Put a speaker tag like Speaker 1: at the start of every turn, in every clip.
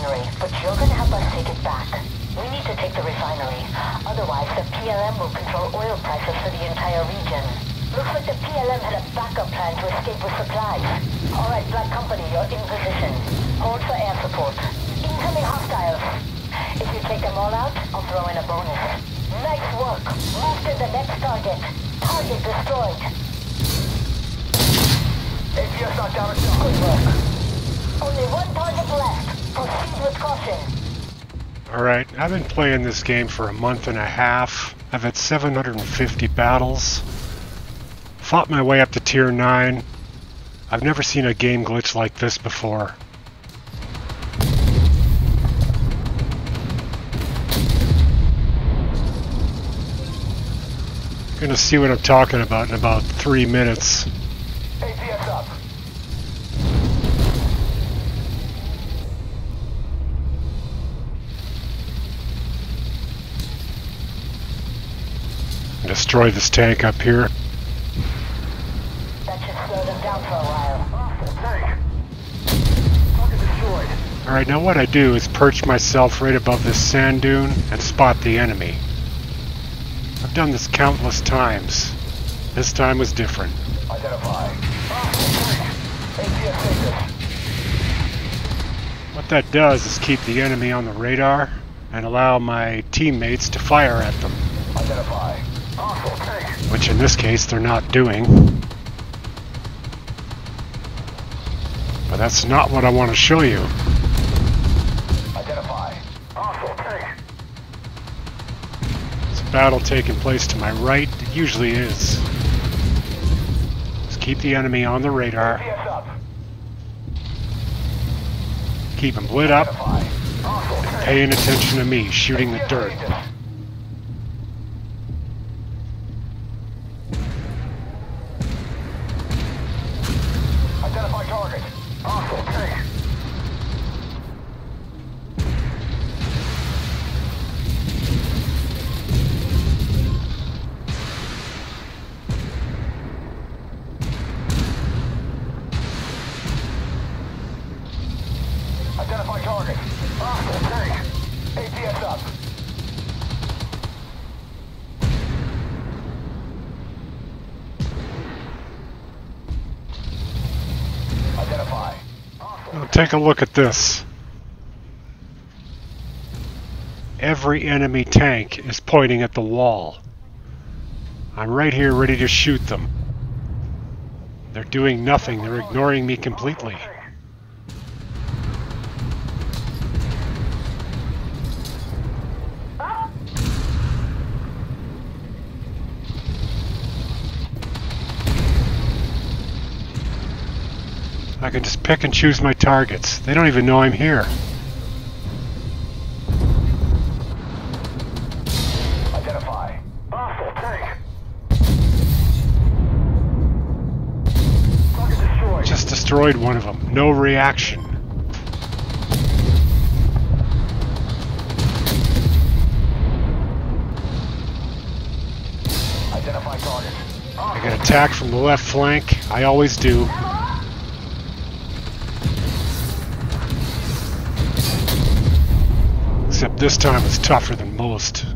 Speaker 1: refinery, but you're gonna help us take it back. We need to take the refinery. Otherwise, the PLM will control oil prices for the entire region. Looks like the PLM had a backup plan to escape with supplies. Alright, Black Company, you're in position. Hold for air support. Incoming hostiles. If you take them all out, I'll throw in a bonus. Nice work. Move to the next target. Target destroyed.
Speaker 2: APS knocked down.
Speaker 1: Good work. Only one target left.
Speaker 3: Alright, I've been playing this game for a month and a half. I've had 750 battles. Fought my way up to tier 9. I've never seen a game glitch like this before. Gonna see what I'm talking about in about three minutes. Destroy this tank up here.
Speaker 1: That should slow them down for a while.
Speaker 2: Hostile tank. Target destroyed.
Speaker 3: Alright, now what I do is perch myself right above this sand dune and spot the enemy. I've done this countless times. This time was different.
Speaker 2: Identify. Hostile tank. APS status.
Speaker 3: What that does is keep the enemy on the radar and allow my teammates to fire at them,
Speaker 2: Identify.
Speaker 3: Which in this case they're not doing. But that's not what I want to show you.
Speaker 2: Identify. Hostile tank.
Speaker 3: It's a battle taking place to my right. It usually is. Just keep the enemy on the radar, keep them lit up, paying attention to me, shooting the dirt. Take a look at this. Every enemy tank is pointing at the wall. I'm right here ready to shoot them. They're doing nothing. They're ignoring me completely. I can just pick and choose my targets. They don't even know I'm here.
Speaker 2: Identify. Hostile tank. Target destroyed.
Speaker 3: Just destroyed one of them. No reaction.
Speaker 2: Identify target.
Speaker 3: I get attacked from the left flank. I always do. This time it's tougher than most.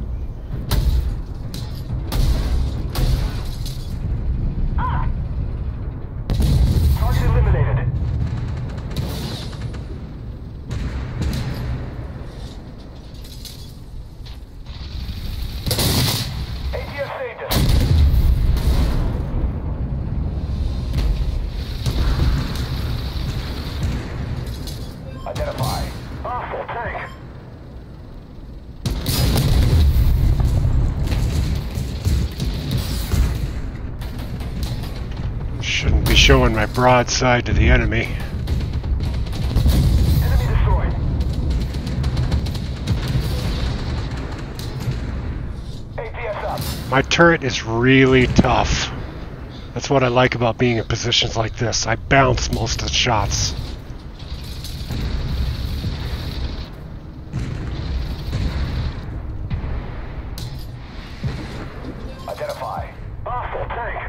Speaker 2: Identify. Hostile tank.
Speaker 3: Showing my broadside to the enemy.
Speaker 2: Enemy destroyed. APS up.
Speaker 3: My turret is really tough. That's what I like about being in positions like this. I bounce most of the shots.
Speaker 2: Identify. Hostile tank.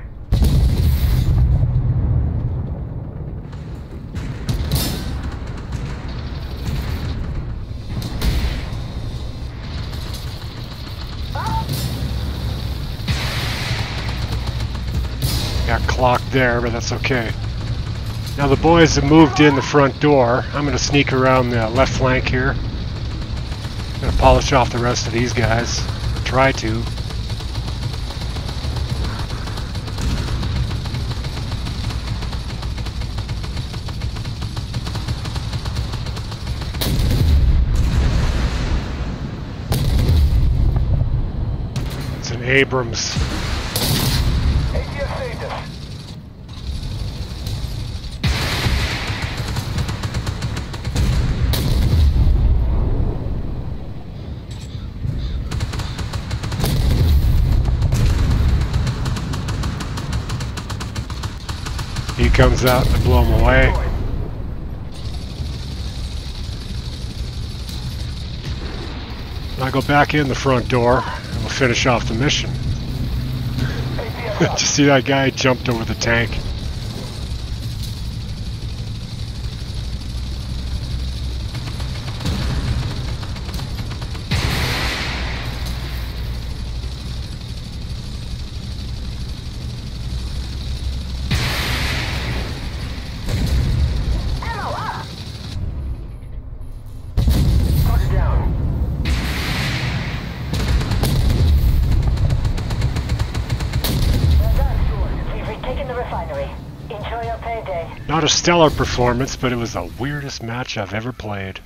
Speaker 3: Locked there, but that's okay. Now the boys have moved in the front door. I'm going to sneak around the left flank here. Going to polish off the rest of these guys. Try to. It's an Abrams. He comes out to blow him away. I go back in the front door and we'll finish off the mission. Did you see that guy jumped over the tank? Not a stellar performance, but it was the weirdest match I've ever played.